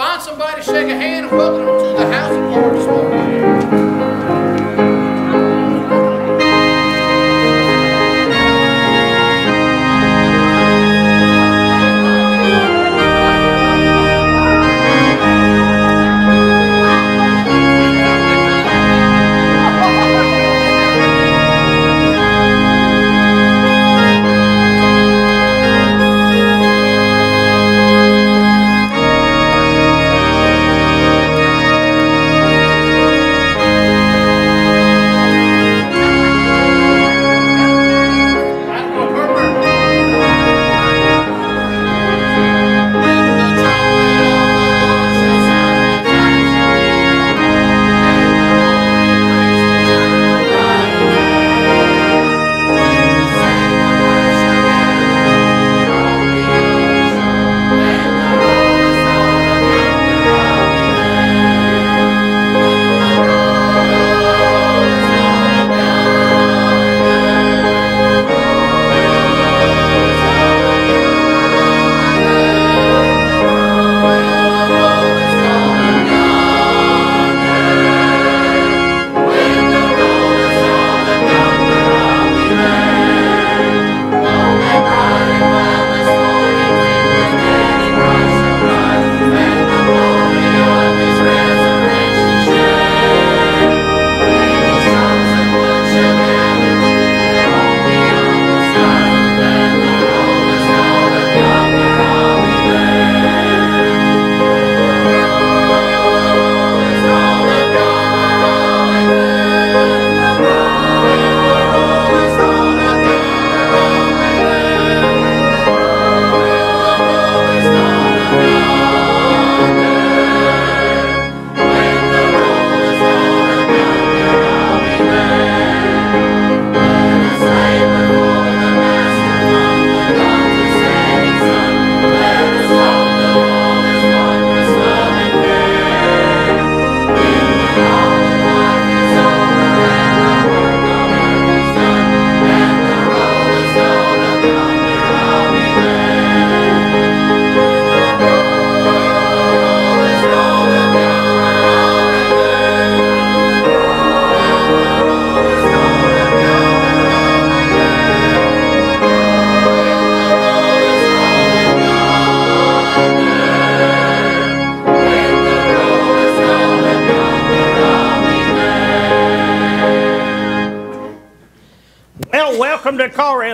Find somebody, shake a hand, and welcome them to the house of the Lord this morning.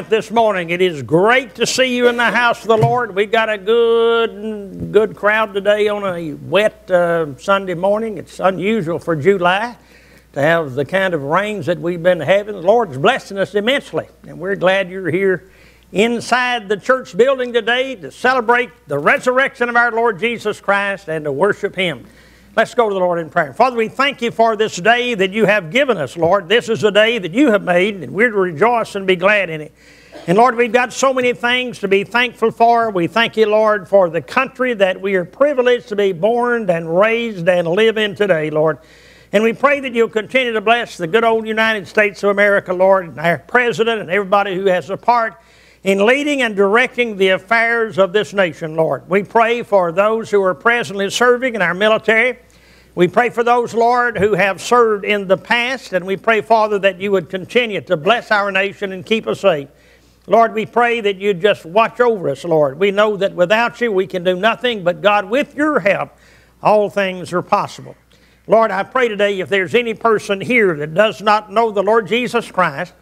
This morning. It is great to see you in the house of the Lord. We've got a good, good crowd today on a wet uh, Sunday morning. It's unusual for July to have the kind of rains that we've been having. The Lord's blessing us immensely, and we're glad you're here inside the church building today to celebrate the resurrection of our Lord Jesus Christ and to worship Him. Let's go to the Lord in prayer. Father, we thank you for this day that you have given us, Lord. This is a day that you have made, and we're to rejoice and be glad in it. And Lord, we've got so many things to be thankful for. We thank you, Lord, for the country that we are privileged to be born and raised and live in today, Lord. And we pray that you'll continue to bless the good old United States of America, Lord, and our president and everybody who has a part in leading and directing the affairs of this nation, Lord. We pray for those who are presently serving in our military. We pray for those, Lord, who have served in the past, and we pray, Father, that you would continue to bless our nation and keep us safe. Lord, we pray that you just watch over us, Lord. We know that without you we can do nothing, but God, with your help, all things are possible. Lord, I pray today if there's any person here that does not know the Lord Jesus Christ,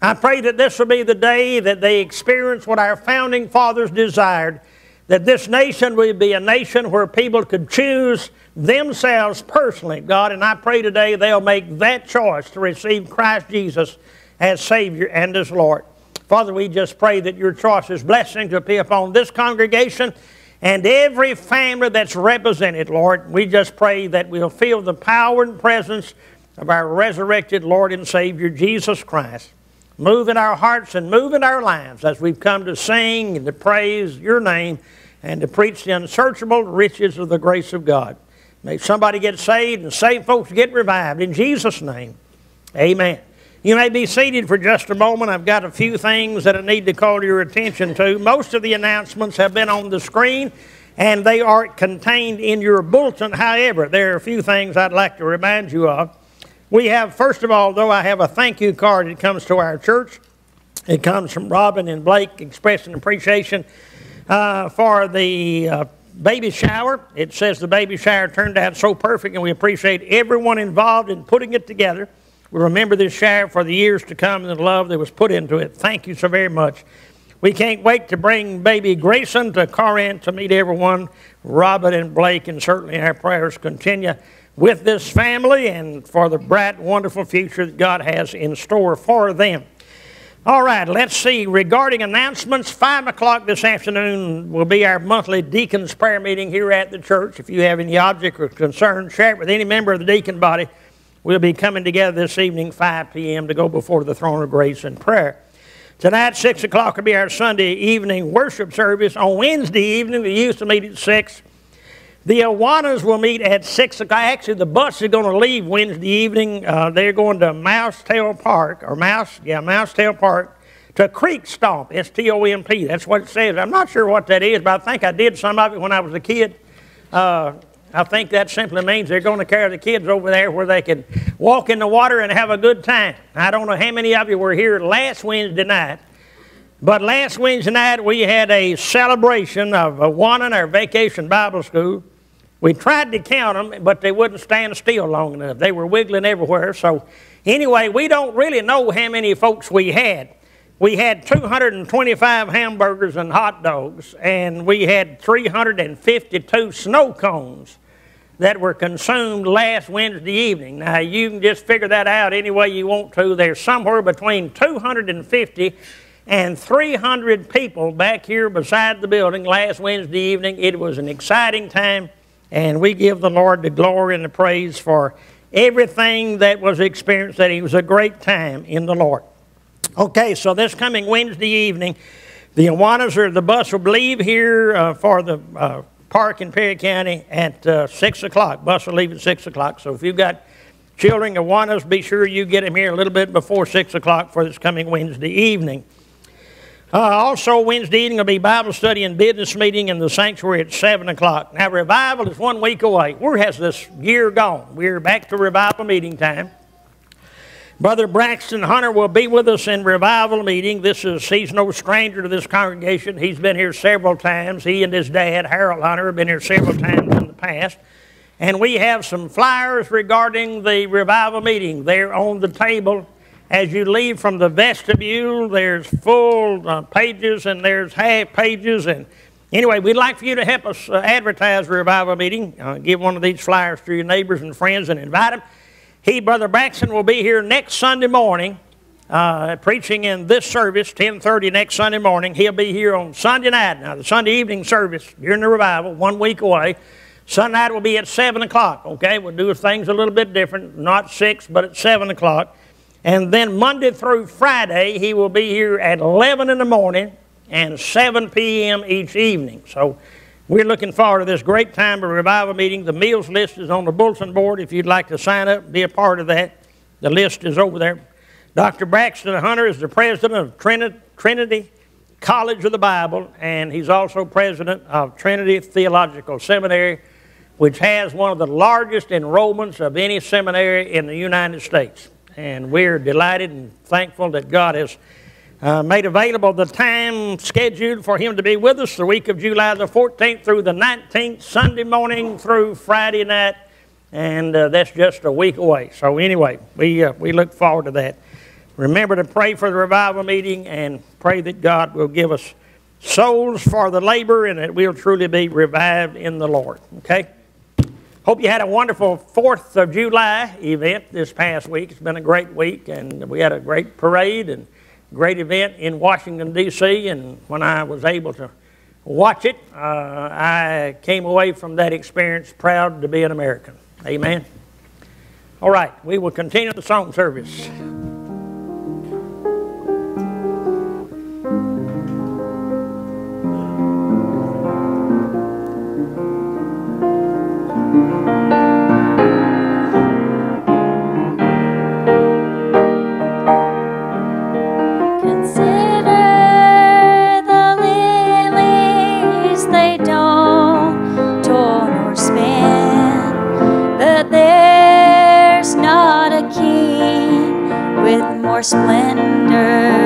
I pray that this will be the day that they experience what our founding fathers desired that this nation would be a nation where people could choose themselves personally, God. And I pray today they'll make that choice to receive Christ Jesus as Savior and as Lord. Father, we just pray that your choice is blessing to be upon this congregation and every family that's represented, Lord. We just pray that we'll feel the power and presence of our resurrected Lord and Savior, Jesus Christ. Move in our hearts and move in our lives as we've come to sing and to praise your name and to preach the unsearchable riches of the grace of God. May somebody get saved and saved folks get revived. In Jesus' name, amen. You may be seated for just a moment. I've got a few things that I need to call your attention to. Most of the announcements have been on the screen, and they are contained in your bulletin. However, there are a few things I'd like to remind you of. We have, first of all, though, I have a thank you card that comes to our church. It comes from Robin and Blake expressing appreciation uh, for the uh, baby shower. It says the baby shower turned out so perfect, and we appreciate everyone involved in putting it together. We remember this shower for the years to come and the love that was put into it. Thank you so very much. We can't wait to bring baby Grayson to Corinth to meet everyone, Robert and Blake, and certainly our prayers continue with this family and for the bright, wonderful future that God has in store for them. All right, let's see. Regarding announcements, 5 o'clock this afternoon will be our monthly deacons prayer meeting here at the church. If you have any object or concern, share it with any member of the deacon body. We'll be coming together this evening, 5 p.m., to go before the throne of grace in prayer. Tonight, 6 o'clock will be our Sunday evening worship service. On Wednesday evening, we used to meet at 6. The Awanas will meet at 6 o'clock. Actually, the bus is going to leave Wednesday evening. Uh, they're going to Mousetail Park, or Mouse, yeah, Mousetail Park, to Creek Stomp, S T O M P. That's what it says. I'm not sure what that is, but I think I did some of it when I was a kid. Uh, I think that simply means they're going to carry the kids over there where they can walk in the water and have a good time. I don't know how many of you were here last Wednesday night, but last Wednesday night we had a celebration of uh, Awana, our vacation Bible school. We tried to count them, but they wouldn't stand still long enough. They were wiggling everywhere. So, anyway, we don't really know how many folks we had. We had 225 hamburgers and hot dogs, and we had 352 snow cones that were consumed last Wednesday evening. Now, you can just figure that out any way you want to. There's somewhere between 250 and 300 people back here beside the building last Wednesday evening. It was an exciting time, and we give the Lord the glory and the praise for everything that was experienced, that it was a great time in the Lord. Okay, so this coming Wednesday evening, the Awanas or the bus will leave here uh, for the uh, park in Perry County at uh, 6 o'clock. Bus will leave at 6 o'clock. So if you've got children that want us, be sure you get them here a little bit before 6 o'clock for this coming Wednesday evening. Uh, also, Wednesday evening will be Bible study and business meeting in the sanctuary at 7 o'clock. Now, revival is one week away. Where has this year gone? We're back to revival meeting time. Brother Braxton Hunter will be with us in revival meeting. This is he's no stranger to this congregation. He's been here several times. He and his dad, Harold Hunter, have been here several times in the past. And we have some flyers regarding the revival meeting. They're on the table as you leave from the vestibule. There's full uh, pages and there's half pages. And anyway, we'd like for you to help us uh, advertise revival meeting. Uh, give one of these flyers to your neighbors and friends and invite them. He, Brother Braxton, will be here next Sunday morning, uh, preaching in this service, 10:30 next Sunday morning. He'll be here on Sunday night. Now, the Sunday evening service during the revival, one week away. Sunday night will be at 7 o'clock, okay? We'll do things a little bit different, not 6, but at 7 o'clock. And then Monday through Friday, he will be here at 11 in the morning and 7 p.m. each evening. So we're looking forward to this great time of revival meeting. The meals list is on the bulletin board. If you'd like to sign up, be a part of that, the list is over there. Dr. Braxton Hunter is the president of Trinity College of the Bible, and he's also president of Trinity Theological Seminary, which has one of the largest enrollments of any seminary in the United States. And we're delighted and thankful that God has uh, made available the time scheduled for him to be with us the week of July the 14th through the 19th, Sunday morning through Friday night, and uh, that's just a week away. So, anyway, we, uh, we look forward to that. Remember to pray for the revival meeting and pray that God will give us souls for the labor and that we'll truly be revived in the Lord. Okay? Hope you had a wonderful 4th of July event this past week. It's been a great week, and we had a great parade and great event in Washington, D.C., and when I was able to watch it, uh, I came away from that experience proud to be an American. Amen. All right, we will continue the song service. more splendor.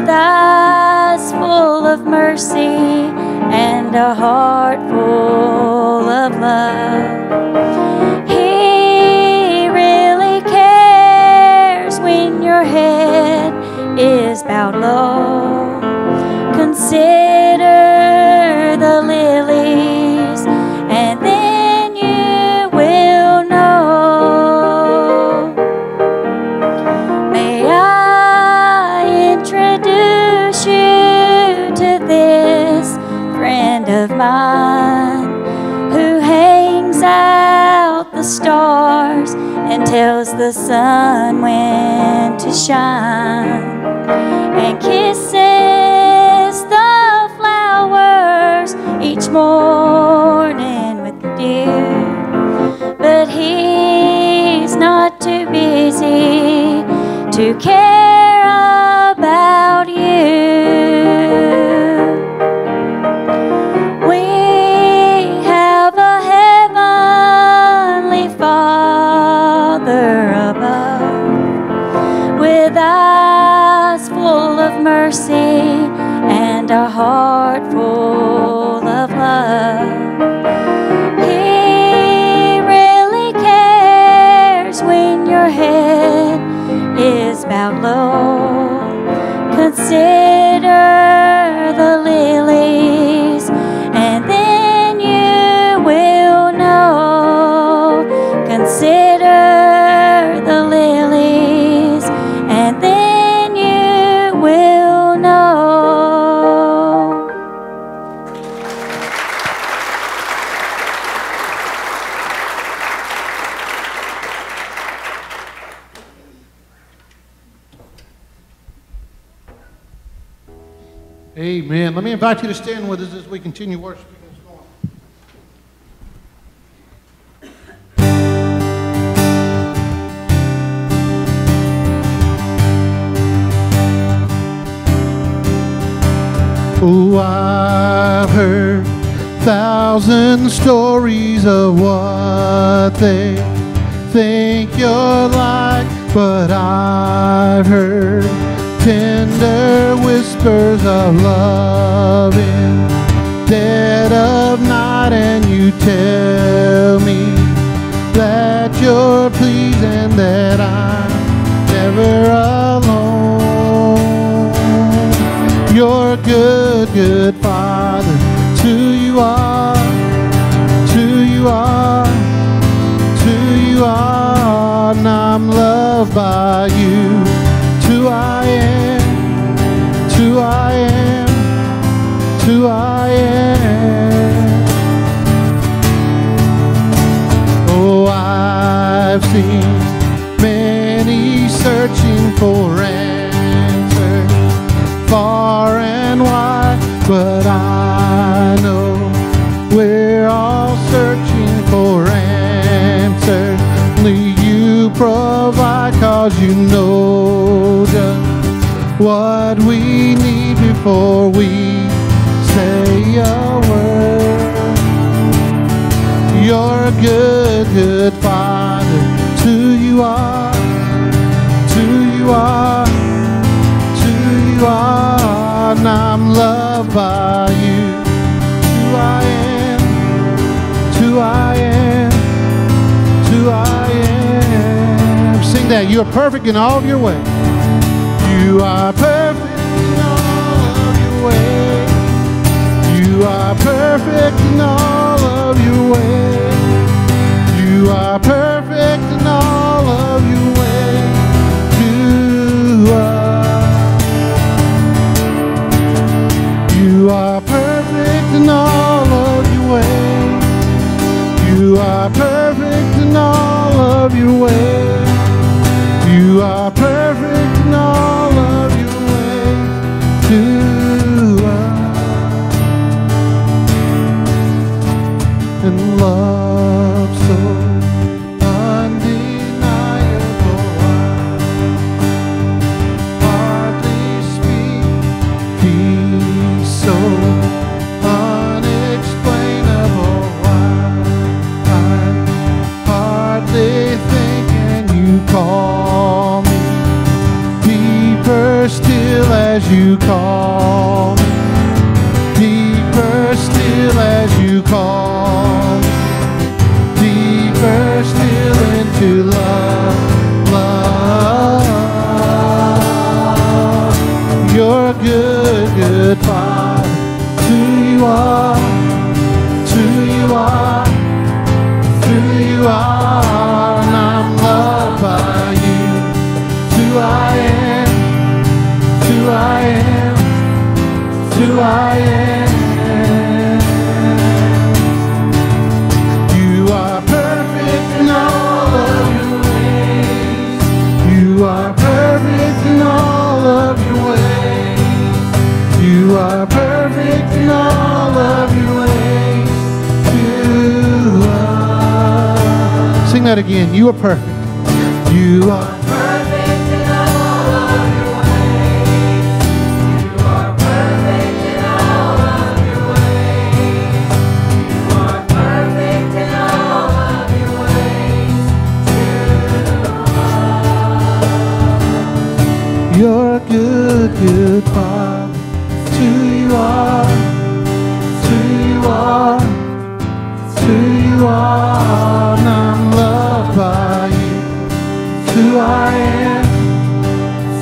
With eyes full of mercy and a heart full of love. He really cares when your head is bowed low. Consider the sun went to shine and kisses the flowers each morning with the dew. But he's not too busy to care about you. Let me invite you to stand with us as we continue worshiping. Oh, I've heard thousand stories of what they think you're like, but I've heard tender whispers of love in dead of night, and you tell me that you're pleased and that I'm never alone. You're a good, good Father. To you are, to you are, to you are, and I'm loved by you. To I am, to I am, to I am. Oh, I've seen many searching for answers far and wide, but I know we're all searching for answers. Only you provide, cause you know just what we need before we say a word. You're a good, good Father. To you are, to you are, to you are, and I'm loved by you. To I am, to I am, to I am. Sing that. You are perfect in all of your ways. You are perfect in all of your ways. You are perfect in all of your ways. You are perfect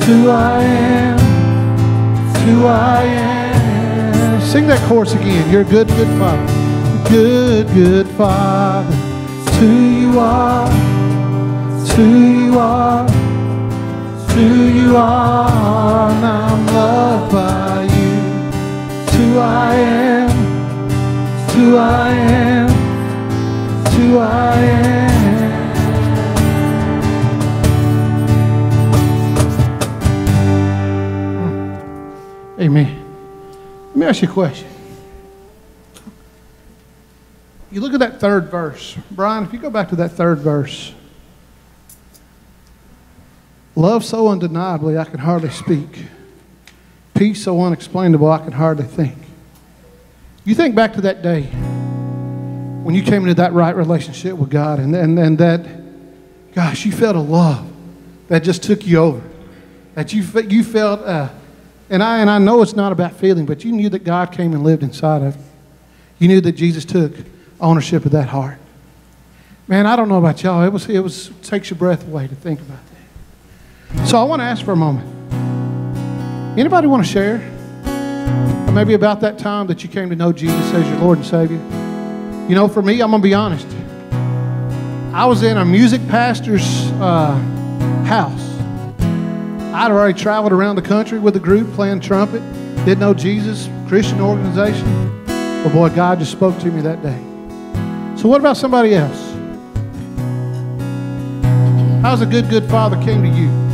who I am. Who I am. Sing that chorus again. You're a good, good father. Good, good father. It's who you are. It's who you are who you are, I'm loved by you. It's who I am, it's who I am, it's who I am. Amen. Let me ask you a question. You look at that third verse. Brian, if you go back to that third verse. Love so undeniably I can hardly speak. Peace so unexplainable I can hardly think. You think back to that day when you came into that right relationship with God and, and, and that, gosh, you felt a love that just took you over. That you, you felt, uh, and, I, and I know it's not about feeling, but you knew that God came and lived inside of you. You knew that Jesus took ownership of that heart. Man, I don't know about y'all. It was, it was takes your breath away to think about that. So I want to ask for a moment. Anybody want to share? Maybe about that time that you came to know Jesus as your Lord and Savior? You know, for me, I'm going to be honest. I was in a music pastor's uh, house. I'd already traveled around the country with a group playing trumpet. Didn't know Jesus, Christian organization. But boy, God just spoke to me that day. So what about somebody else? How's a good, good father came to you?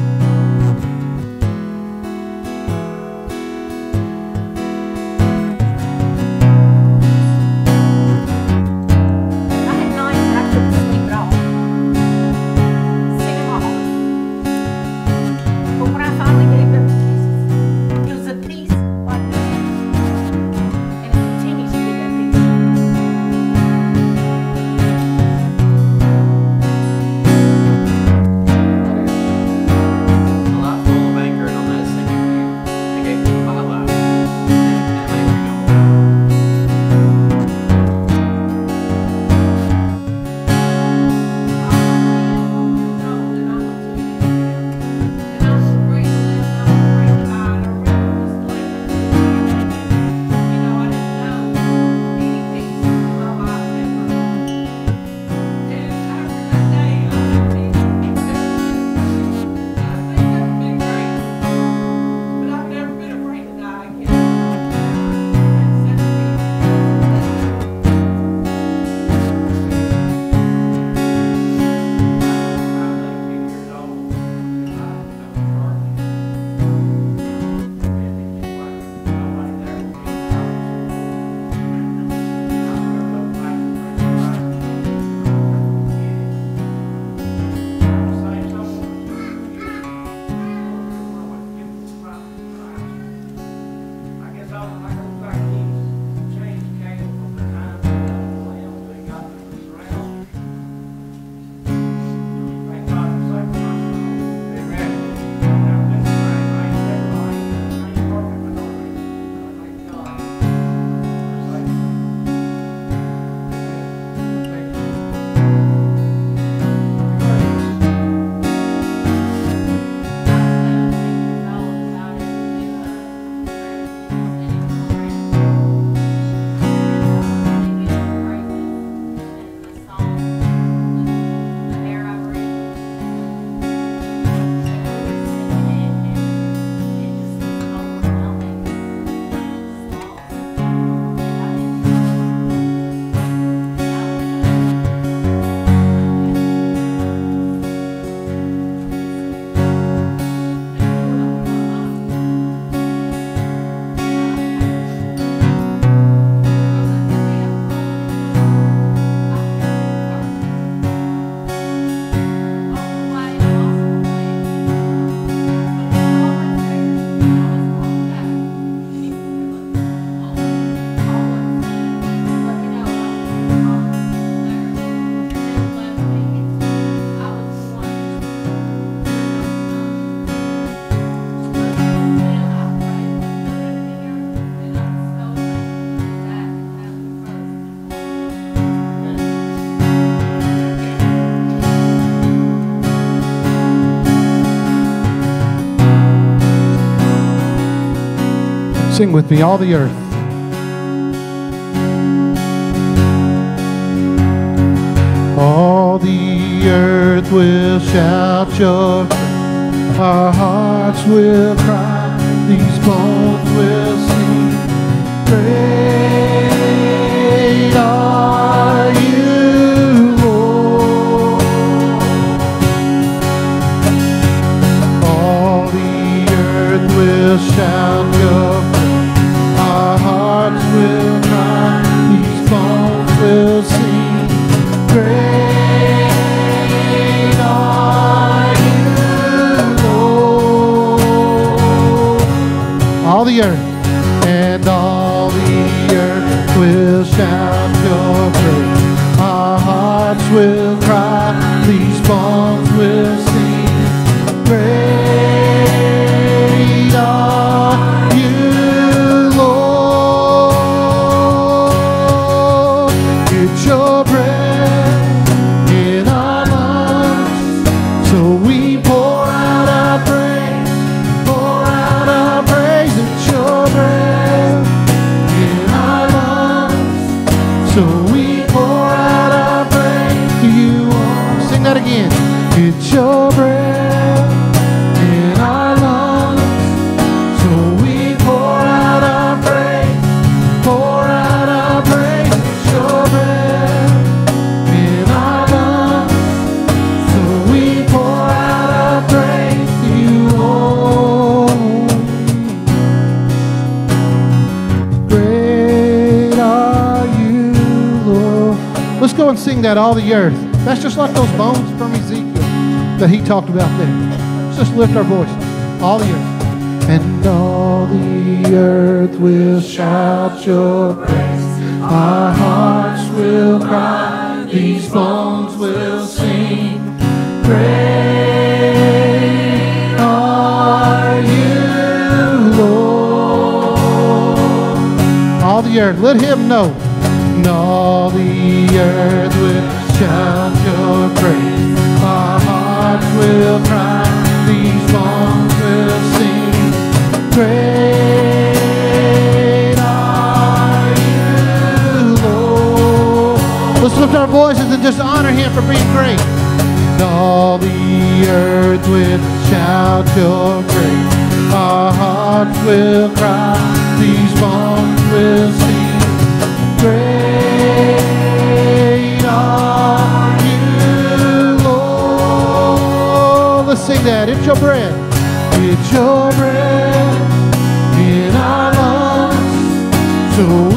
Sing with me, all the earth. All the earth will shout your, our hearts will cry, these bones will. out all the earth. That's just like those bones from Ezekiel that he talked about there. Let's just lift our voice. All the earth. And all the earth will shout your praise. Our hearts will cry. These bones will sing. Great are you, Lord. All the earth. Let him know all the earth will shout your praise. Our hearts will cry, these songs will sing. Let's lift our voices and just honor him for being great. All the earth will shout your praise. Our hearts will cry, these bones will sing that. It's your bread, It's your bread in our lungs. So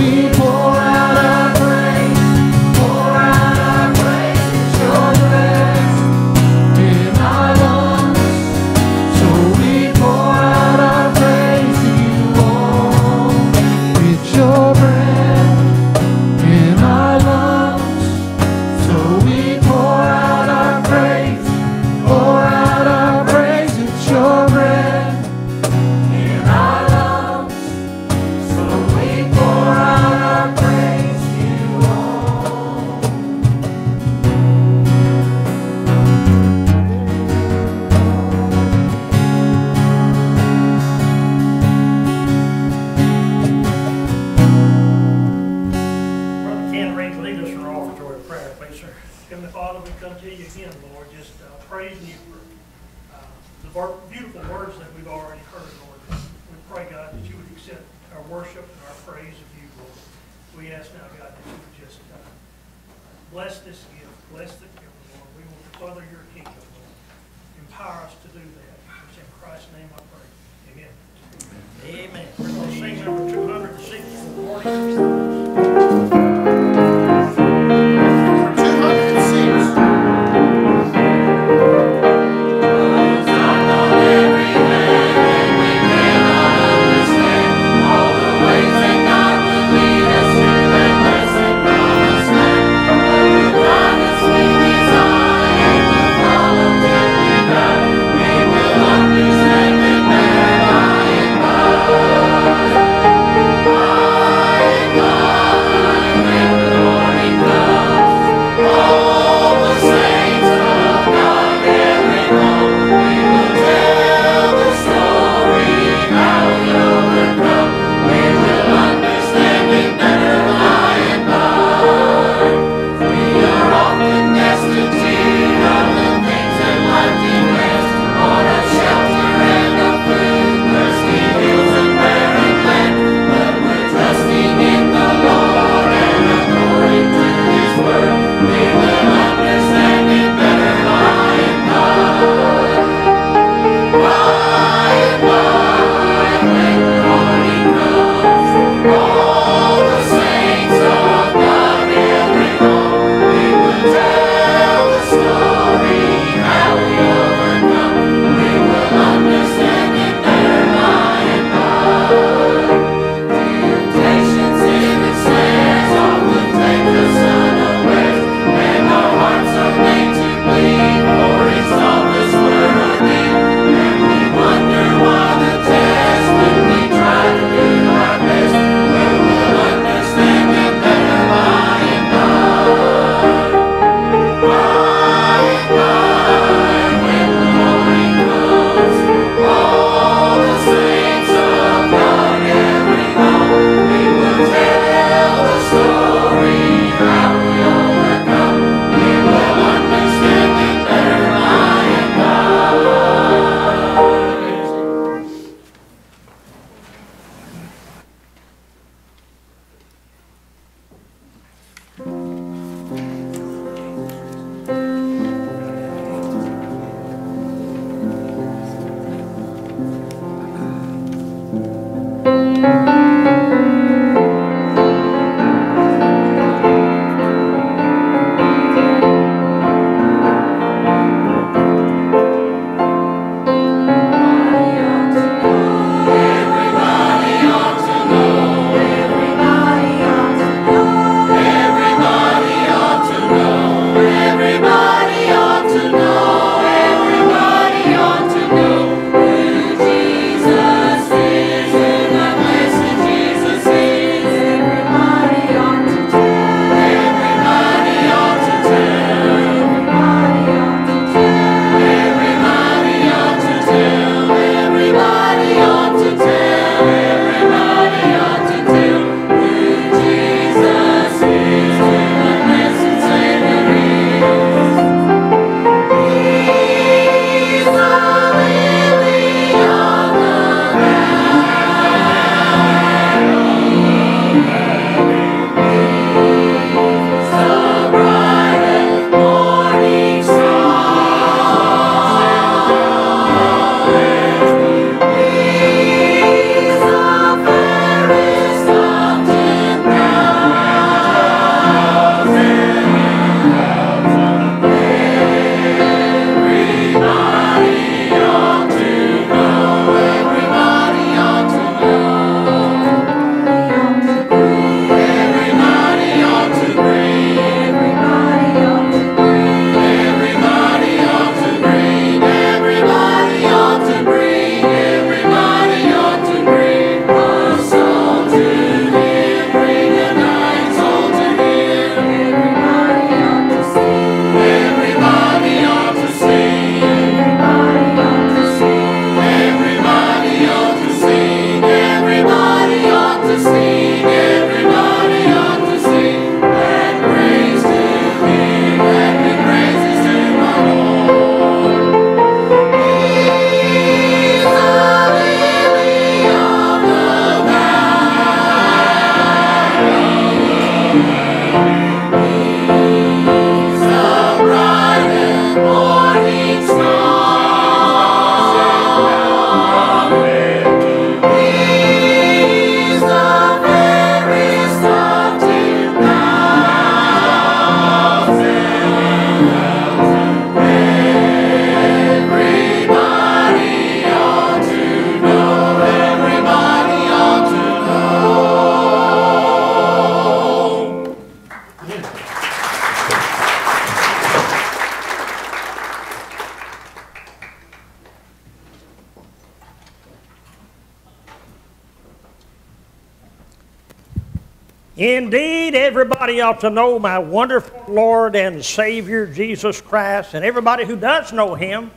Indeed, everybody ought to know my wonderful Lord and Savior Jesus Christ, and everybody who does know Him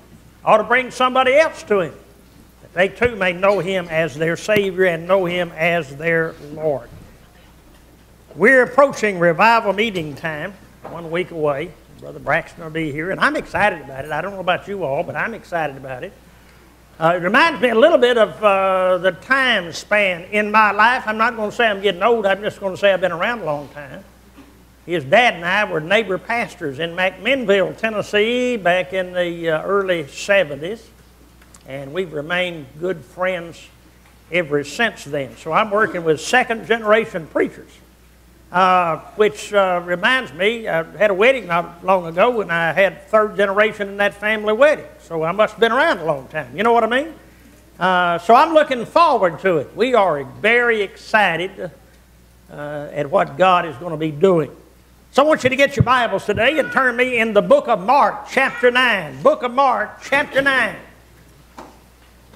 ought to bring somebody else to Him, that they too may know Him as their Savior and know Him as their Lord. We're approaching revival meeting time, one week away. Brother Braxton will be here, and I'm excited about it. I don't know about you all, but I'm excited about it. Uh, it reminds me a little bit of uh, the time span in my life. I'm not going to say I'm getting old, I'm just going to say I've been around a long time. His dad and I were neighbor pastors in McMinnville, Tennessee, back in the uh, early 70s, and we've remained good friends ever since then. So I'm working with second generation preachers. Uh, which uh, reminds me, I had a wedding not long ago, and I had third generation in that family wedding. So I must have been around a long time. You know what I mean? Uh, so I'm looking forward to it. We are very excited uh, at what God is going to be doing. So I want you to get your Bibles today and turn me in the book of Mark, chapter 9. Book of Mark, chapter 9.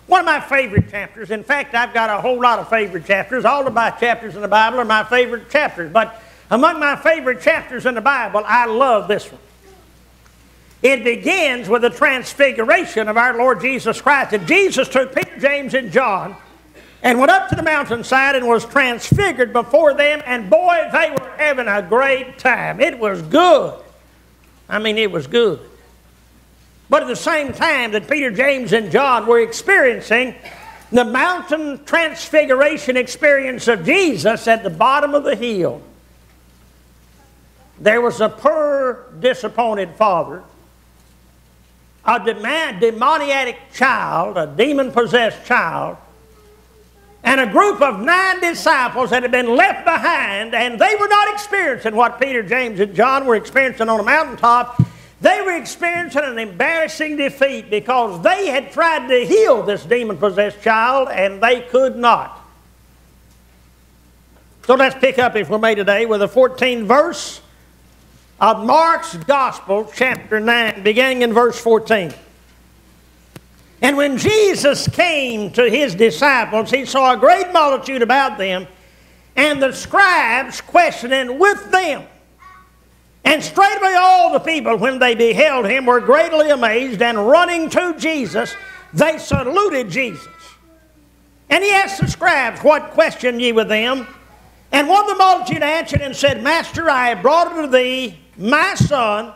One of my favorite chapters. In fact, I've got a whole lot of favorite chapters. All of my chapters in the Bible are my favorite chapters. But among my favorite chapters in the Bible, I love this one. It begins with the transfiguration of our Lord Jesus Christ. And Jesus took Peter, James, and John and went up to the mountainside and was transfigured before them. And boy, they were having a great time. It was good. I mean, it was good. But at the same time that Peter, James, and John were experiencing the mountain transfiguration experience of Jesus at the bottom of the hill, there was a poor, disappointed father, a dema- demoniac child, a demon possessed child, and a group of nine disciples that had been left behind, and they were not experiencing what Peter, James, and John were experiencing on the mountaintop. They were experiencing an embarrassing defeat because they had tried to heal this demon possessed child and they could not. So let's pick up, if we may, today with the 14th verse of Mark's Gospel, chapter 9, beginning in verse 14. And when Jesus came to his disciples, he saw a great multitude about them, and the scribes questioning with them. And straightway all the people, when they beheld him, were greatly amazed, and running to Jesus, they saluted Jesus. And he asked the scribes, What question ye with them? And one of the multitude answered and said, Master, I have brought unto thee my son,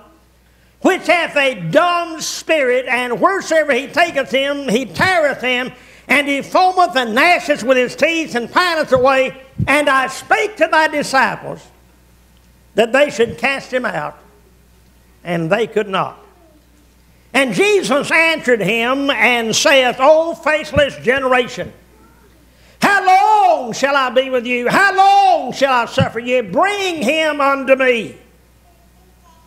which hath a dumb spirit, and wheresoever he taketh him, he teareth him, and he foameth and gnasheth with his teeth, and pineth away. And I spake to thy disciples that they should cast him out, and they could not. And Jesus answered him and saith, O faithless generation, how long shall I be with you? How long shall I suffer you? Bring him unto me.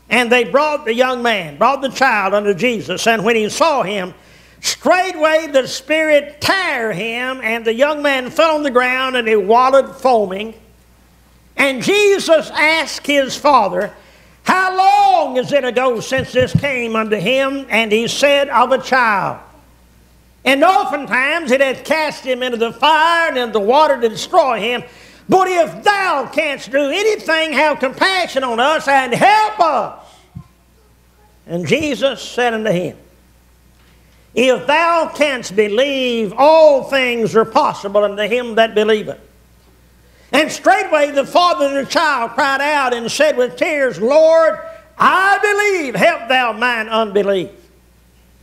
And they brought the young man, brought the child unto Jesus. And when he saw him, straightway the Spirit tare him, and the young man fell on the ground, and he wallowed foaming. And Jesus asked his father, How long is it ago since this came unto him? And he said, Of a child. And oftentimes it hath cast him into the fire and into the water to destroy him. But if thou canst do anything, have compassion on us and help us. And Jesus said unto him, If thou canst believe, all things are possible unto him that believeth. And straightway the father of the child cried out and said with tears, Lord, I believe, help thou mine unbelief.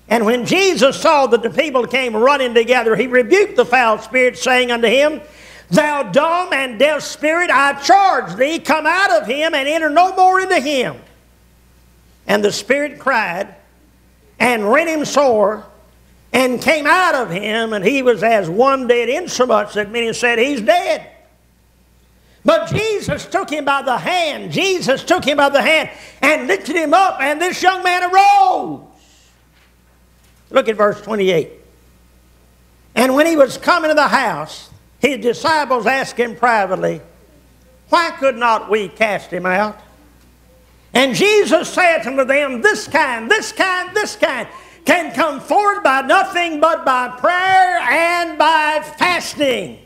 And when Jesus saw that the people came running together, he rebuked the foul spirit, saying unto him, Thou dumb and deaf spirit, I charge thee, come out of him and enter no more into him. And the spirit cried and rent him sore and came out of him, and he was as one dead, insomuch that many said, He's dead. But Jesus took him by the hand. Jesus took him by the hand and lifted him up, and this young man arose. Look at verse 28. And when he was coming to the house, his disciples asked him privately, Why could not we cast him out? And Jesus said unto them, This kind, this kind, this kind can come forward by nothing but by prayer and by fasting.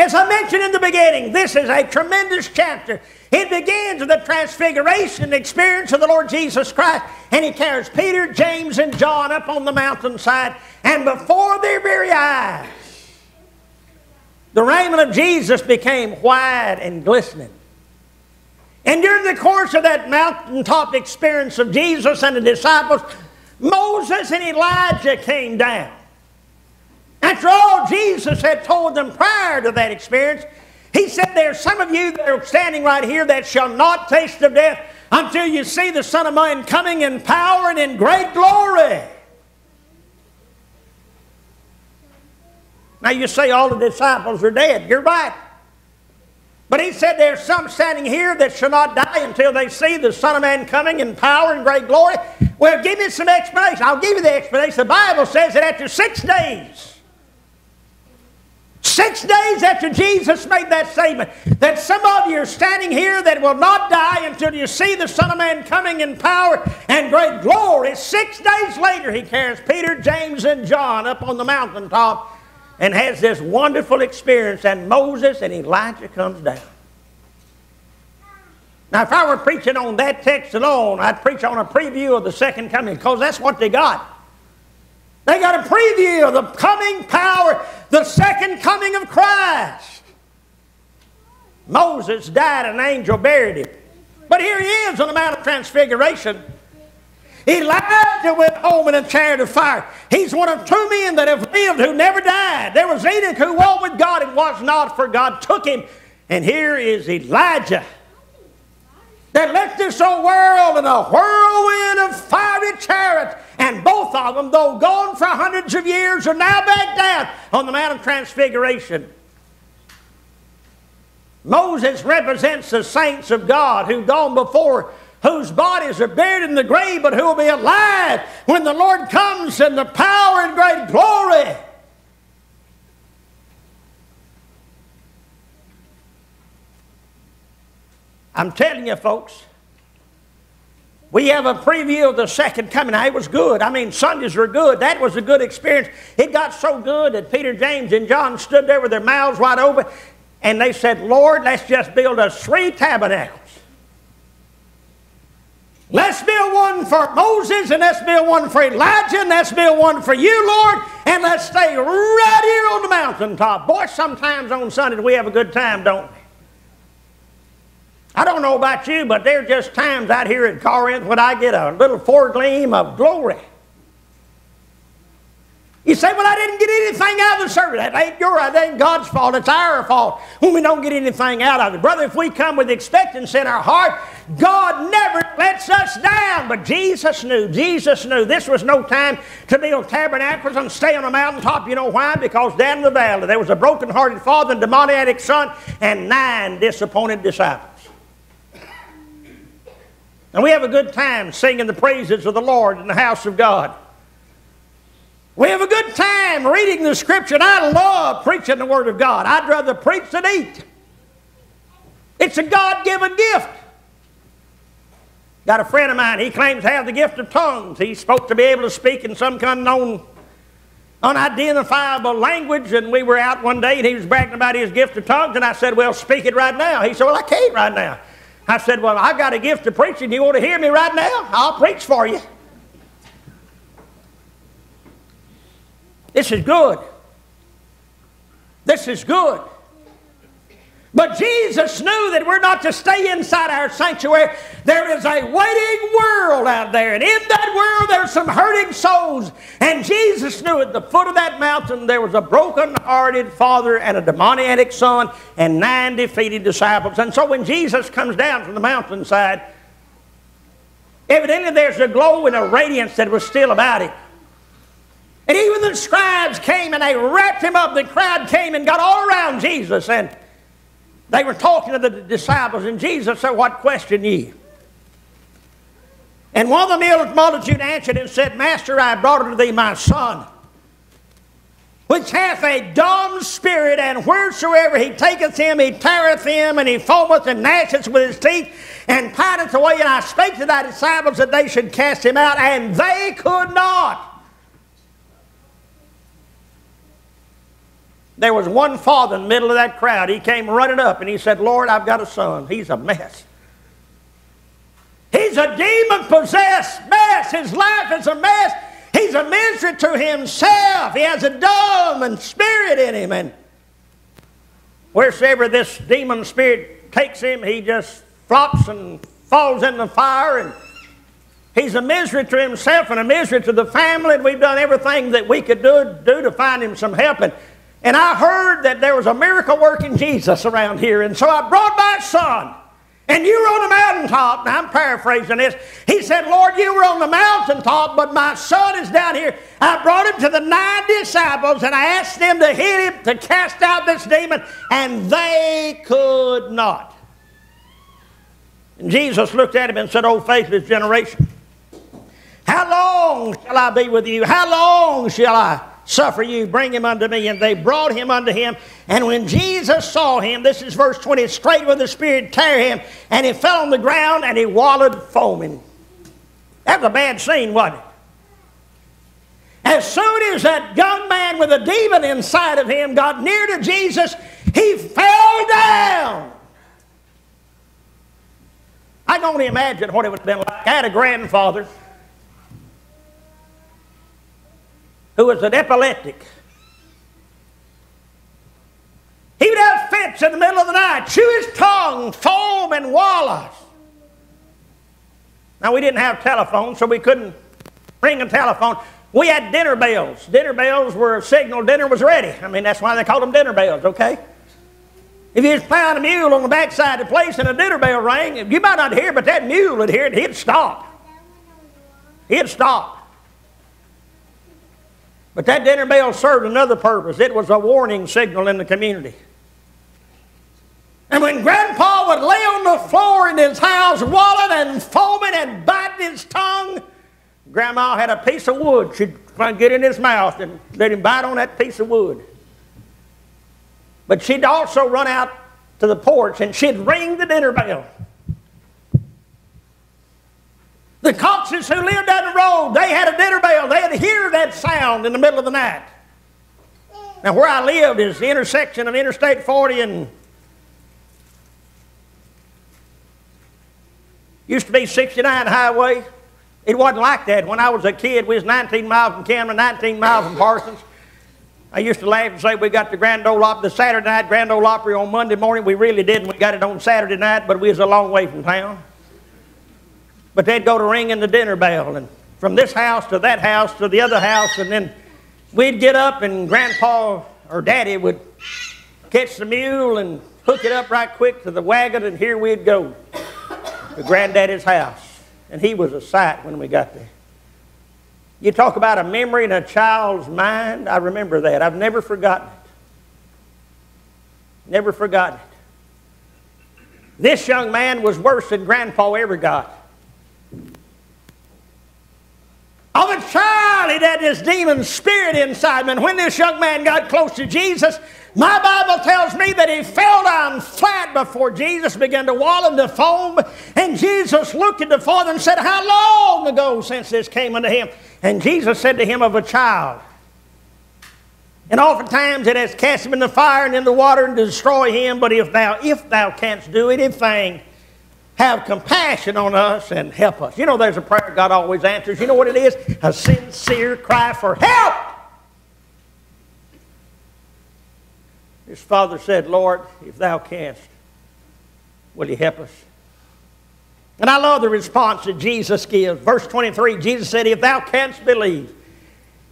As I mentioned in the beginning, this is a tremendous chapter. It begins with the transfiguration experience of the Lord Jesus Christ, and he carries Peter, James, and John up on the mountainside, and before their very eyes, the raiment of Jesus became white and glistening. And during the course of that mountaintop experience of Jesus and the disciples, Moses and Elijah came down. After all, Jesus had told them prior to that experience, He said, There are some of you that are standing right here that shall not taste of death until you see the Son of Man coming in power and in great glory. Now you say all the disciples are dead. You're right. But he said there's some standing here that shall not die until they see the Son of Man coming in power and great glory. Well, give me some explanation. I'll give you the explanation. The Bible says that after six days, six days after Jesus made that statement, that some of you are standing here that will not die until you see the Son of Man coming in power and great glory. Six days later, he carries Peter, James, and John up on the mountaintop and has this wonderful experience, and Moses and Elijah comes down. Now, if I were preaching on that text alone, I'd preach on a preview of the second coming, because that's what they got. They got a preview of the coming power, the second coming of Christ. Moses died, an angel buried him. But here he is on the Mount of Transfiguration. Elijah went home in a chariot of fire. He's one of two men that have lived who never died. There was Enoch who walked with God and was not, for God took him. And here is Elijah that left this old world in a whirlwind of fiery chariots. And both of them, though gone for hundreds of years, are now back down on the Mount of Transfiguration. Moses represents the saints of God who've gone before whose bodies are buried in the grave, but who will be alive when the Lord comes in the power and great glory. I'm telling you, folks, we have a preview of the second coming. Now, it was good. I mean, Sundays were good. That was a good experience. It got so good that Peter, James, and John stood there with their mouths wide open and they said, Lord, let's just build us three tabernacles. Let's build one for Moses, and let's build one for Elijah, and let's build one for you, Lord, and let's stay right here on the mountaintop. Boy, sometimes on Sundays we have a good time, don't we? I don't know about you, but there are just times out here at Corinth when I get a little foregleam of glory. You say, well, I didn't get anything out of the service. That ain't your, that ain't God's fault. It's our fault when we don't get anything out of it. Brother, if we come with expectancy in our heart, God never lets us down. But Jesus knew, Jesus knew this was no time to build tabernacles and stay on a mountaintop. You know why? Because down in the valley there was a broken-hearted father and demoniac son and nine disappointed disciples. And we have a good time singing the praises of the Lord in the house of God. We have a good time reading the Scripture, and I love preaching the Word of God. I'd rather preach than eat. It's a God given gift. Got a friend of mine, he claims to have the gift of tongues. He's supposed to be able to speak in some kind of unidentifiable language, and we were out one day and he was bragging about his gift of tongues, and I said, Well, speak it right now. He said, Well, I can't right now. I said, Well, I've got a gift of preaching. You want to hear me right now? I'll preach for you. This is good. This is good. But Jesus knew that we're not to stay inside our sanctuary. There is a waiting world out there. And in that world, there's some hurting souls. And Jesus knew at the foot of that mountain there was a broken hearted father and a demoniac son and nine defeated disciples. And so when Jesus comes down from the mountainside, evidently there's a glow and a radiance that was still about him. And even the scribes came and they wrapped him up. The crowd came and got all around Jesus. And they were talking to the disciples. And Jesus said, What question ye? And one of the multitude answered and said, Master, I brought unto thee my son, which hath a dumb spirit, and wheresoever he taketh him, he teareth him, and he foameth and gnasheth with his teeth, and pineth away. And I spake to thy disciples that they should cast him out, and they could not. There was one father in the middle of that crowd. He came running up and he said, Lord, I've got a son. He's a mess. He's a demon possessed mess. His life is a mess. He's a misery to himself. He has a dumb and spirit in him. And wheresoever this demon spirit takes him, he just flops and falls in the fire. And he's a misery to himself and a misery to the family. And we've done everything that we could do, do to find him some help. And, and I heard that there was a miracle working Jesus around here. And so I brought my son. And you were on the mountaintop. Now I'm paraphrasing this. He said, Lord, you were on the mountaintop, but my son is down here. I brought him to the nine disciples and I asked them to hit him to cast out this demon, and they could not. And Jesus looked at him and said, Oh, faithless generation, how long shall I be with you? How long shall I suffer you? Bring him unto me. And they brought him unto him. And when Jesus saw him, this is verse 20, straight with the Spirit tear him, and he fell on the ground and he wallowed foaming. That was a bad scene, wasn't it? As soon as that young man with a demon inside of him got near to Jesus, he fell down. I can only imagine what it would have been like. I had a grandfather who was an epileptic. He would have fits in the middle of the night, chew his tongue, foam and wallows. Now, we didn't have telephones, so we couldn't ring a telephone. We had dinner bells. Dinner bells were a signal dinner was ready. I mean, that's why they called them dinner bells, okay? If you just found a mule on the backside of the place and a dinner bell rang, you might not hear, but that mule would hear it, he'd stop. He'd stop. But that dinner bell served another purpose. It was a warning signal in the community. And when Grandpa would lay on the floor in his house, wallowing and foaming and biting his tongue, Grandma had a piece of wood. She'd get in his mouth and let him bite on that piece of wood. But she'd also run out to the porch and she'd ring the dinner bell. The Coxes who lived down the road, they had a dinner bell. They had to hear that sound in the middle of the night. Now, where I lived is the intersection of Interstate 40 and used to be 69 highway. It wasn't like that. When I was a kid, we was 19 miles from Camden, 19 miles from Parsons. I used to laugh and say we got the Grand Ole Opry, the Saturday night Grand Ole Opry on Monday morning. We really didn't. We got it on Saturday night, but we was a long way from town. But they'd go to ringing the dinner bell, and from this house to that house to the other house, and then we'd get up, and Grandpa or Daddy would catch the mule and hook it up right quick to the wagon, and here we'd go to Granddaddy's house. And he was a sight when we got there. You talk about a memory in a child's mind. I remember that. I've never forgotten it. Never forgotten it. This young man was worse than Grandpa ever got. Of a child, he had this demon spirit inside him. And when this young man got close to Jesus, my Bible tells me that he fell down flat before Jesus, began to wallow in the foam. And Jesus looked at the father and said, How long ago since this came unto him? And Jesus said to him, Of a child. And oftentimes it has cast him in the fire and in the water and destroy him. But if thou, if thou canst do anything, have compassion on us and help us. You know, there's a prayer God always answers. You know what it is? A sincere cry for help. His father said, Lord, if thou canst, will you help us? And I love the response that Jesus gives. Verse 23, Jesus said, If thou canst believe,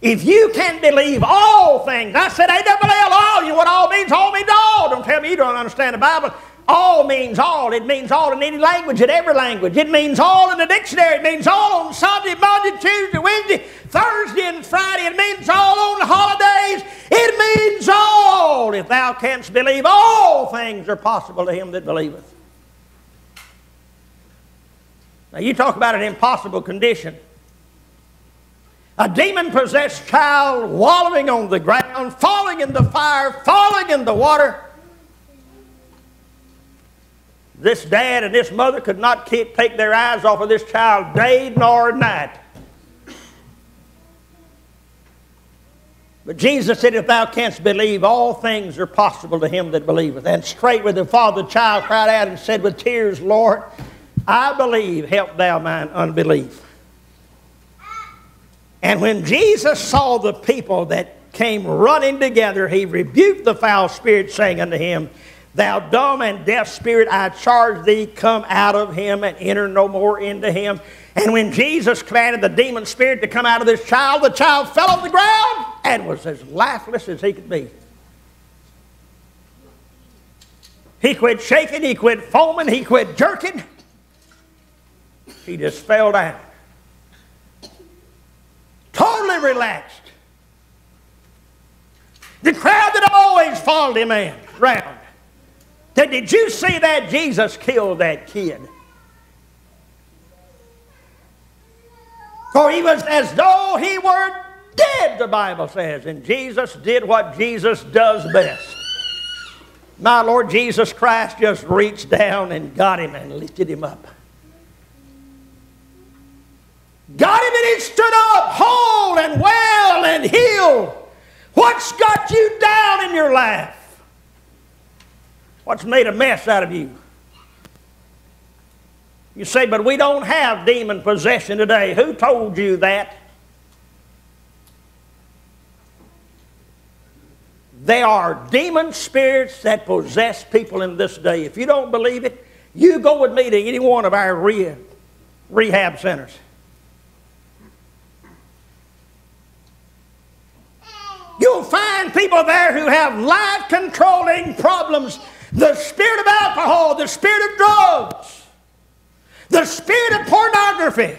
if you can believe all things, I said A-double-L, all. You know what all means? All means all. Don't tell me you don't understand the Bible. All means all. It means all in any language, in every language. It means all in the dictionary. It means all on Sunday, Monday, Tuesday, Wednesday, Thursday, and Friday. It means all on the holidays. It means all. If thou canst believe, all things are possible to him that believeth. Now, you talk about an impossible condition. A demon possessed child wallowing on the ground, falling in the fire, falling in the water. This dad and this mother could not keep, take their eyes off of this child day nor night. But Jesus said, If thou canst believe, all things are possible to him that believeth. And straightway the father the child cried out and said with tears, Lord, I believe, help thou mine unbelief. And when Jesus saw the people that came running together, he rebuked the foul spirit, saying unto him, Thou dumb and deaf spirit, I charge thee, come out of him and enter no more into him. And when Jesus commanded the demon spirit to come out of this child, the child fell on the ground and was as lifeless as he could be. He quit shaking, he quit foaming, he quit jerking. He just fell down. Totally relaxed. The crowd that always followed him in, round. Did you see that Jesus killed that kid? For he was as though he were dead, the Bible says. And Jesus did what Jesus does best. My Lord Jesus Christ just reached down and got him and lifted him up. Got him and he stood up whole and well and healed. What's got you down in your life? What's made a mess out of you? You say, but we don't have demon possession today. Who told you that? There are demon spirits that possess people in this day. If you don't believe it, you go with me to any one of our re- rehab centers. You'll find people there who have life controlling problems the spirit of alcohol, the spirit of drugs, the spirit of pornography.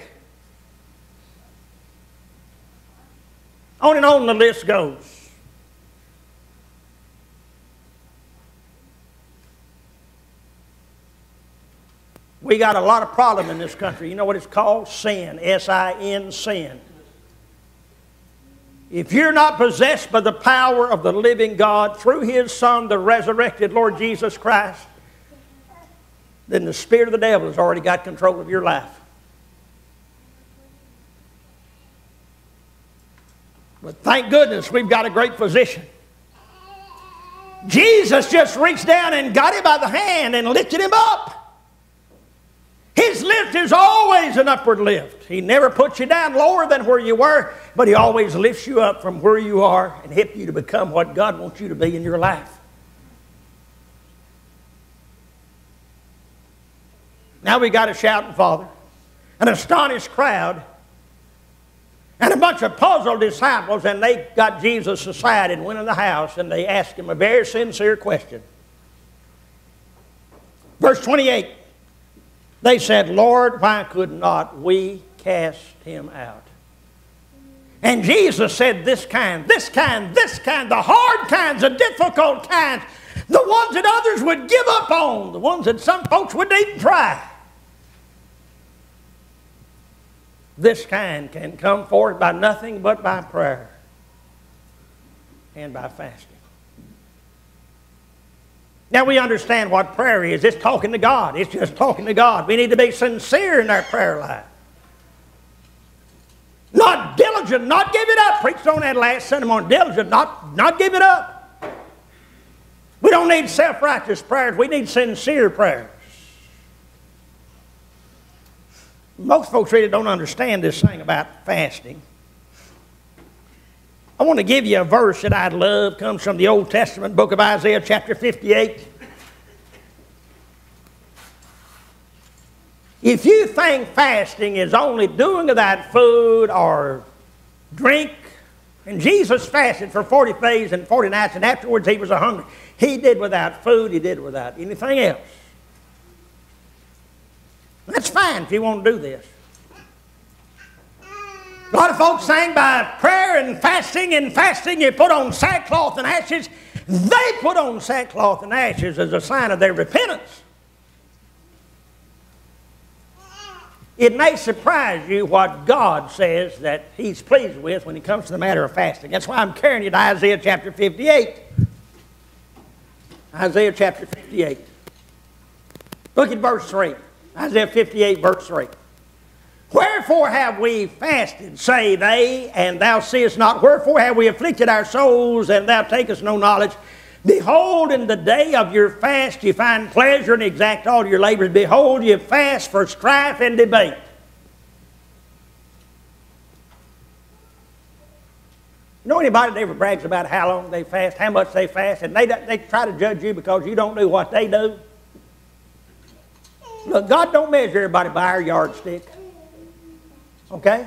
On and on the list goes. We got a lot of problem in this country. You know what it's called? Sin. S I N, sin. If you're not possessed by the power of the living God through His Son, the resurrected Lord Jesus Christ, then the spirit of the devil has already got control of your life. But thank goodness we've got a great physician. Jesus just reached down and got him by the hand and lifted him up. His lift is always an upward lift. He never puts you down lower than where you were, but He always lifts you up from where you are and helps you to become what God wants you to be in your life. Now we got a shouting father, an astonished crowd, and a bunch of puzzled disciples, and they got Jesus aside and went in the house and they asked him a very sincere question. Verse 28 They said, Lord, why could not we cast him out? And Jesus said, This kind, this kind, this kind, the hard kinds, the difficult kinds, the ones that others would give up on, the ones that some folks wouldn't even try. This kind can come forth by nothing but by prayer and by fasting. Now we understand what prayer is. It's talking to God. It's just talking to God. We need to be sincere in our prayer life. Not diligent, not give it up. Preached on that last Sunday morning. Diligent, not, not give it up. We don't need self righteous prayers, we need sincere prayers. Most folks really don't understand this thing about fasting. I want to give you a verse that I'd love. comes from the Old Testament book of Isaiah, chapter 58. If you think fasting is only doing without food or drink, and Jesus fasted for 40 days and 40 nights, and afterwards he was hungry. He did without food, he did without anything else. That's fine if you want to do this. A lot of folks saying by prayer and fasting and fasting you put on sackcloth and ashes. They put on sackcloth and ashes as a sign of their repentance. It may surprise you what God says that He's pleased with when it comes to the matter of fasting. That's why I'm carrying you to Isaiah chapter 58. Isaiah chapter 58. Look at verse 3. Isaiah 58, verse 3. Wherefore have we fasted, say they, and thou seest not? Wherefore have we afflicted our souls, and thou takest no knowledge? Behold, in the day of your fast you find pleasure and exact all your labors. Behold, you fast for strife and debate. You know anybody that ever brags about how long they fast, how much they fast, and they, they try to judge you because you don't do what they do? Look, God don't measure everybody by our yardstick. Okay?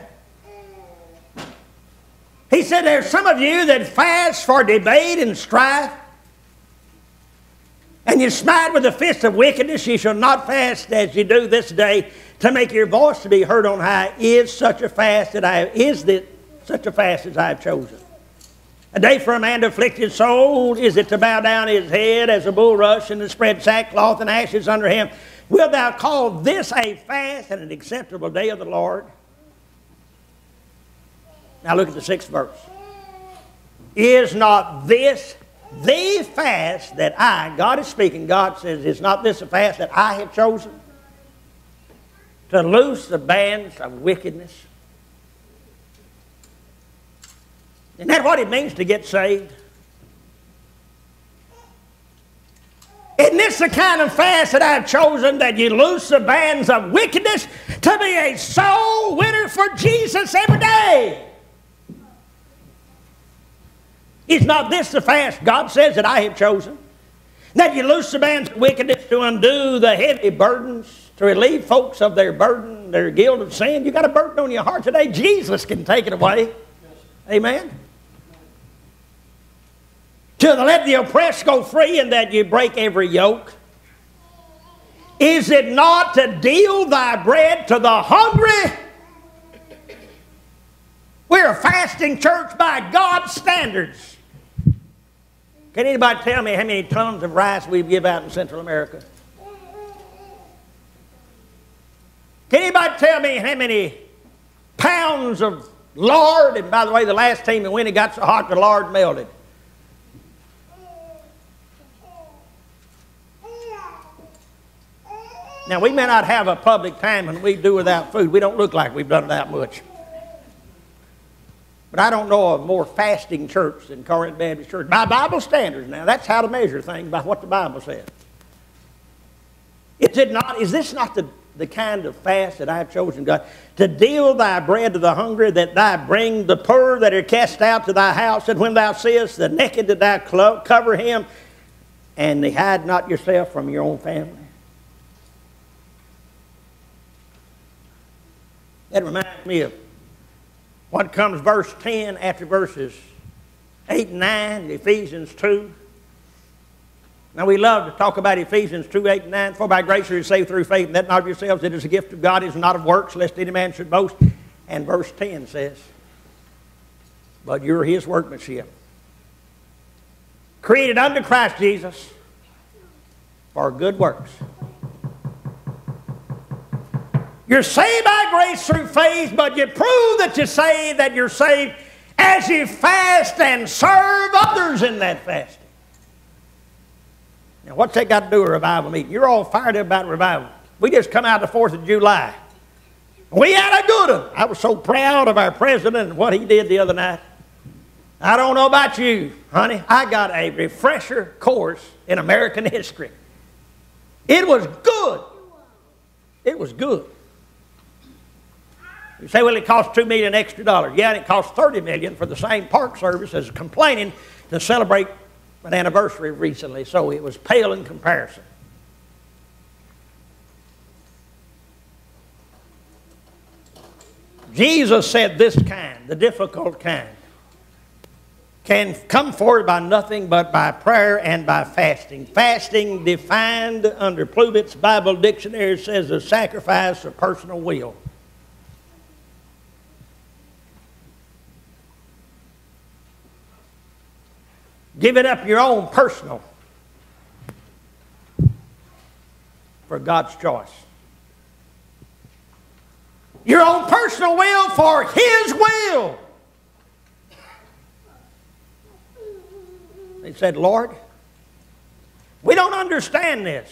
He said, There's some of you that fast for debate and strife, and you smite with the fist of wickedness. You shall not fast as you do this day to make your voice to be heard on high. Is such a fast that I is that such a fast as I have chosen? A day for a man to afflict his soul is it to bow down his head as a bulrush and to spread sackcloth and ashes under him. Wilt thou call this a fast and an acceptable day of the Lord? Now look at the sixth verse. Is not this the fast that I, God is speaking, God says, is not this a fast that I have chosen? To loose the bands of wickedness. Isn't that what it means to get saved? Isn't this the kind of fast that I've chosen that you loose the bands of wickedness to be a soul winner for Jesus every day? Is not this the fast God says that I have chosen? That you loose the bands of wickedness to undo the heavy burdens, to relieve folks of their burden, their guilt of sin. You got a burden on your heart today. Jesus can take it away. Amen. To let the oppressed go free and that you break every yoke. Is it not to deal thy bread to the hungry? We're a fasting church by God's standards. Can anybody tell me how many tons of rice we give out in Central America? Can anybody tell me how many pounds of lard? And by the way, the last team that went, it got so hot the lard melted. Now, we may not have a public time when we do without food. We don't look like we've done that much. But I don't know a more fasting church than Corinth Baptist Church. By Bible standards now, that's how to measure things, by what the Bible says. Is it not, is this not the, the kind of fast that I have chosen, God? To deal thy bread to the hungry, that thou bring the poor that are cast out to thy house, and when thou seest the naked that thou cover him, and they hide not yourself from your own family. That reminds me of what comes verse 10 after verses 8 and 9, Ephesians 2. Now we love to talk about Ephesians 2, 8 and 9. For by grace are you saved through faith, and that not of yourselves, it is a gift of God, it is not of works, lest any man should boast. And verse 10 says, But you're his workmanship. Created unto Christ Jesus for good works you're saved by grace through faith, but you prove that you say that you're saved as you fast and serve others in that fasting. Now, what's that got to do with revival meeting? You're all fired up about revival. We just come out the 4th of July. We had a good one. I was so proud of our president and what he did the other night. I don't know about you, honey. I got a refresher course in American history. It was good. It was good. You say, well, it cost two million extra dollars. Yeah, and it cost thirty million for the same park service as complaining to celebrate an anniversary recently. So it was pale in comparison. Jesus said this kind, the difficult kind, can come forward by nothing but by prayer and by fasting. Fasting, defined under Peloubet's Bible Dictionary, says a sacrifice of personal will. Giving up your own personal for God's choice. Your own personal will for His will. They said, Lord, we don't understand this.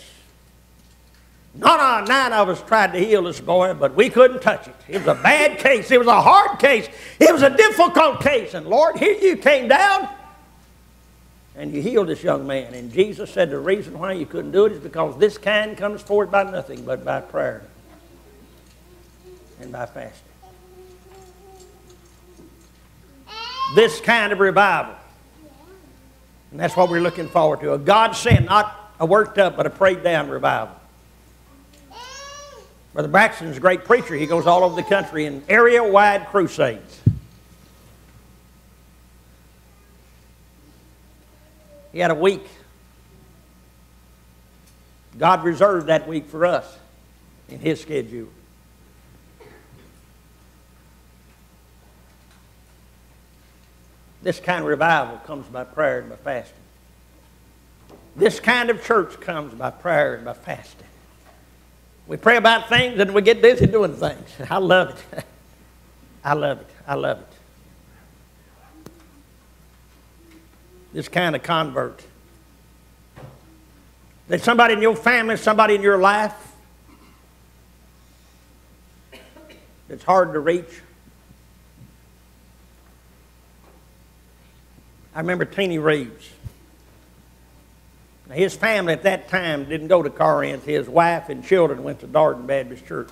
None, nine of us tried to heal this boy, but we couldn't touch it. It was a bad case. It was a hard case. It was a difficult case. And Lord, here you came down and you healed this young man. And Jesus said the reason why you couldn't do it is because this kind comes forward by nothing but by prayer and by fasting. This kind of revival. And that's what we're looking forward to. A God sent, not a worked up, but a prayed down revival. Brother Braxton's a great preacher. He goes all over the country in area wide crusades. He had a week. God reserved that week for us in His schedule. This kind of revival comes by prayer and by fasting. This kind of church comes by prayer and by fasting. We pray about things and we get busy doing things. I love it. I love it. I love it. This kind of convert. There's somebody in your family, somebody in your life that's hard to reach. I remember Teeny Reeves. Now, his family at that time didn't go to Corinth. His wife and children went to Darden Baptist Church.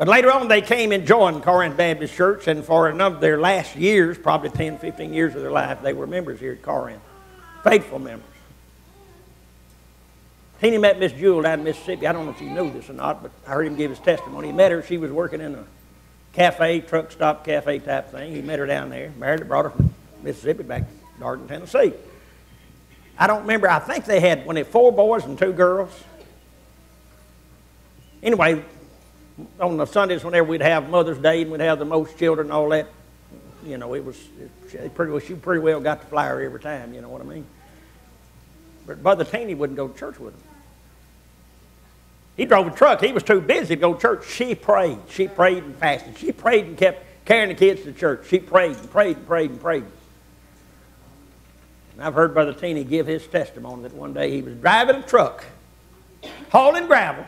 But later on, they came and joined Corinth Baptist Church, and for a number of their last years, probably 10, 15 years of their life, they were members here at Corinth. Faithful members. Teeny met Miss Jewel down in Mississippi. I don't know if you know this or not, but I heard him give his testimony. He met her. She was working in a cafe, truck stop cafe type thing. He met her down there, married her, brought her from Mississippi back to Darden, Tennessee. I don't remember. I think they had when they four boys and two girls. Anyway, on the Sundays whenever we'd have Mother's Day and we'd have the most children and all that, you know, it was it pretty well she pretty well got the flyer every time. You know what I mean? But Brother Teeny wouldn't go to church with him. He drove a truck. He was too busy to go to church. She prayed. She prayed and fasted. She prayed and kept carrying the kids to church. She prayed and prayed and prayed and prayed. And I've heard Brother Teeny give his testimony that one day he was driving a truck, hauling gravel,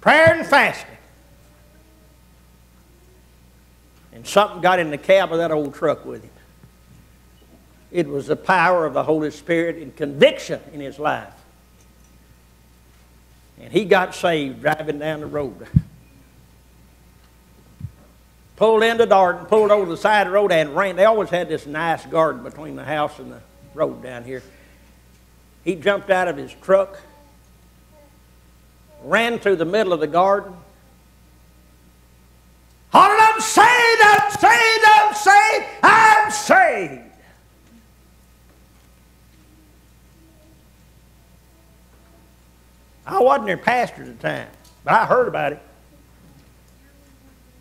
prayer and fasting. And something got in the cab of that old truck with him. It was the power of the Holy Spirit and conviction in his life. And he got saved driving down the road. Pulled into Darden, pulled over the side of the road and ran. They always had this nice garden between the house and the road down here. He jumped out of his truck, ran through the middle of the garden, I'm saved, I'm saved, I'm saved, I'm saved. I wasn't their pastor at the time, but I heard about it.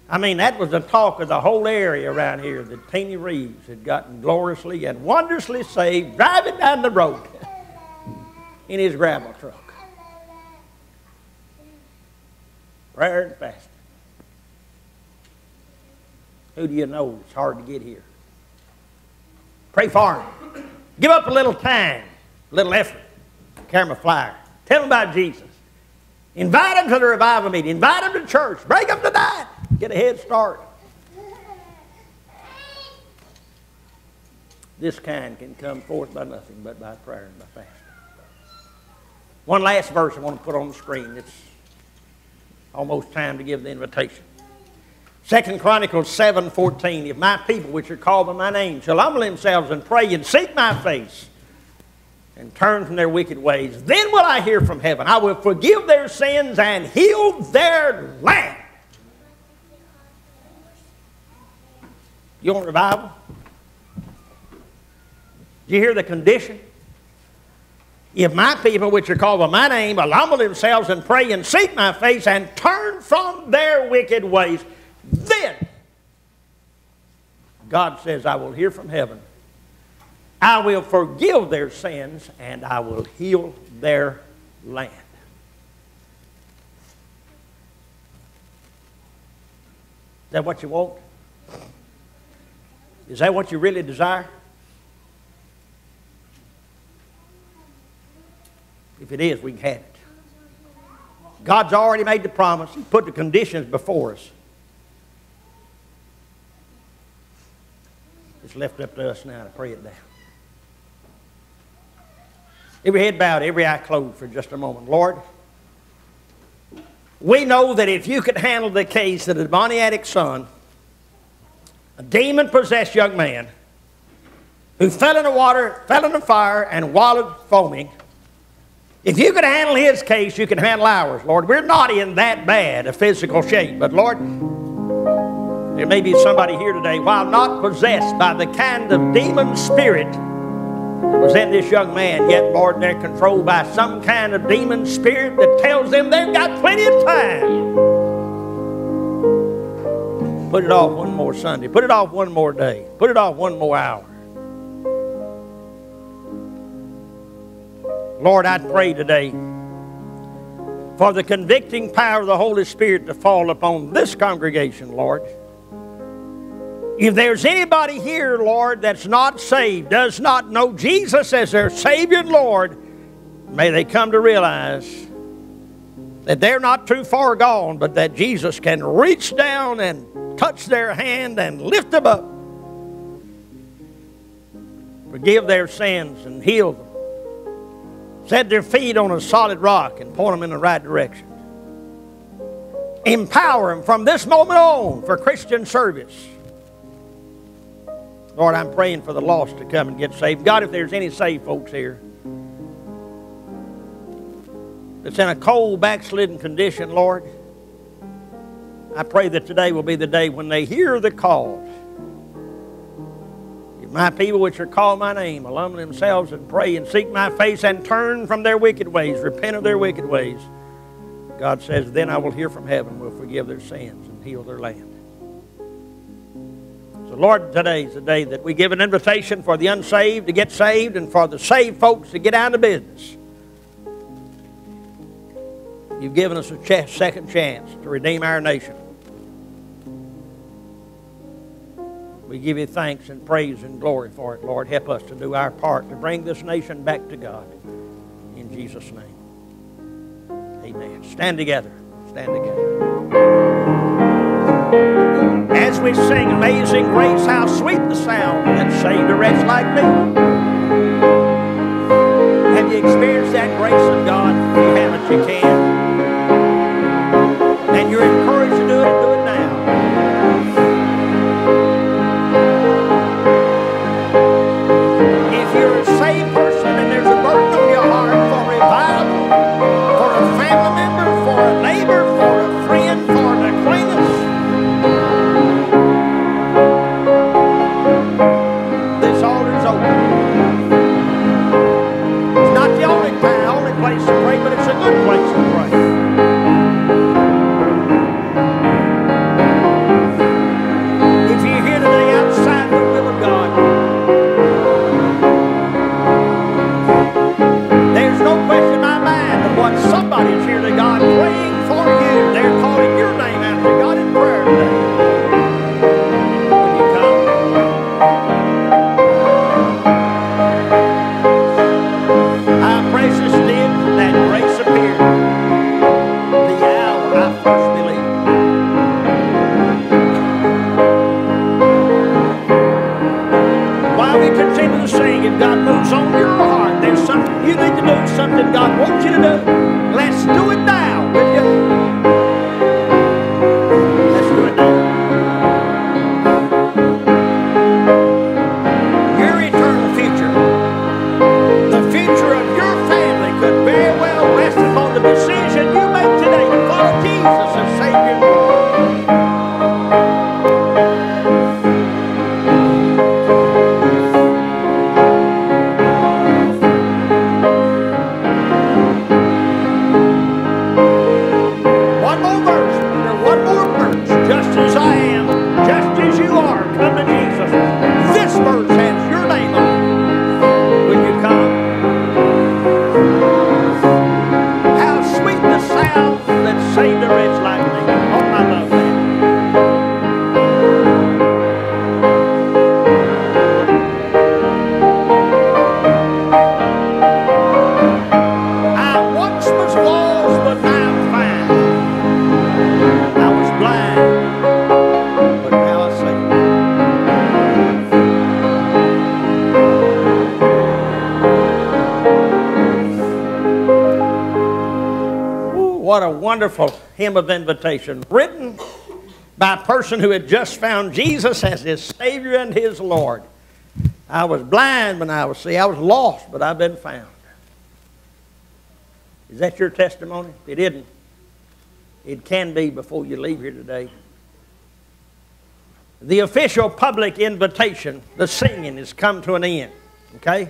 I mean, that was the talk of the whole area around here that Teeny Reeves had gotten gloriously and wondrously saved driving down the road in his gravel truck. Prayer and fasting. Who do you know it's hard to get here? Pray for him. Give up a little time, a little effort. Carry a flyer. Tell them about Jesus. Invite them to the revival meeting. Invite them to church. Bring them to that. Get a head start. This kind can come forth by nothing but by prayer and by fasting. One last verse I want to put on the screen. It's almost time to give the invitation. Second Chronicles 7:14. If my people which are called by my name shall humble themselves and pray and seek my face and turn from their wicked ways, then will I hear from heaven. I will forgive their sins and heal their land. You want revival? Do you hear the condition? If my people, which are called by my name, will humble themselves and pray and seek my face and turn from their wicked ways, then God says, I will hear from heaven. I will forgive their sins and I will heal their land. Is that what you want? Is that what you really desire? If it is, we can have it. God's already made the promise. He put the conditions before us. It's left up to us now to pray it down. Every head bowed, every eye closed for just a moment. Lord, we know that if you could handle the case of the demoniac son, a demon possessed young man who fell in the water, fell in the fire, and wallowed foaming, if you could handle his case, you can handle ours, Lord. We're not in that bad a physical shape, but Lord, there may be somebody here today, while not possessed by the kind of demon spirit that was in this young man, yet, Lord, they're controlled by some kind of demon spirit that tells them they've got plenty of time. Put it off one more Sunday. Put it off one more day. Put it off one more hour. Lord, I pray today for the convicting power of the Holy Spirit to fall upon this congregation, Lord. If there's anybody here, Lord, that's not saved, does not know Jesus as their Savior and Lord, may they come to realize that they're not too far gone, but that Jesus can reach down and touch their hand and lift them up, forgive their sins and heal them, set their feet on a solid rock and point them in the right direction. Empower them from this moment on for Christian service. Lord, I'm praying for the lost to come and get saved. God, if there's any saved folks here that's in a cold, backslidden condition, Lord, I pray that today will be the day when they hear the call. My people which are called my name will humble themselves and pray and seek my face and turn from their wicked ways, repent of their wicked ways, God says, then I will hear from heaven, will forgive their sins and heal their land. So, Lord, today is the day that we give an invitation for the unsaved to get saved and for the saved folks to get out of business. You've given us a ch- second chance to redeem our nation. We give you thanks and praise and glory for it, Lord. Help us to do our part to bring this nation back to God. In Jesus' name. Amen. Stand together. Stand together. As we sing Amazing Grace, how sweet the sound that saved a wretch like me. Have you experienced that grace of God? If you haven't, you can. And you're encouraged something God wants you to do, let's do it now, will you? Let's do it now. Your eternal future, the future of your family could very well rest upon the decision you make today to follow Jesus as Savior. Hymn of invitation written by a person who had just found Jesus as his Savior and his Lord. I was blind when I was see, I was lost, but I've been found. Is that your testimony? If it isn't, it can be before you leave here today. The official public invitation, the singing, has come to an end. Okay?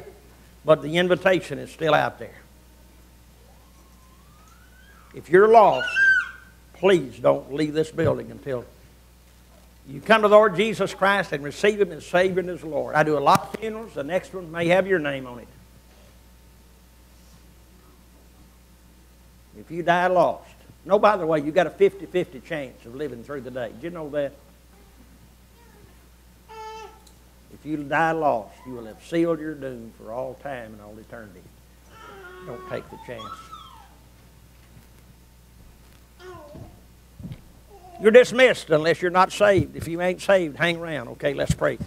But the invitation is still out there. If you're lost, please don't leave this building until you come to the Lord Jesus Christ and receive Him as Savior and as Lord. I do a lot of funerals. The next one may have your name on it. If you die lost. No, by the way, you've got a 50 50 chance of living through the day. Did you know that? If you die lost, you will have sealed your doom for all time and all eternity. Don't take the chance. You're dismissed unless you're not saved. If you ain't saved, hang around. Okay, let's pray.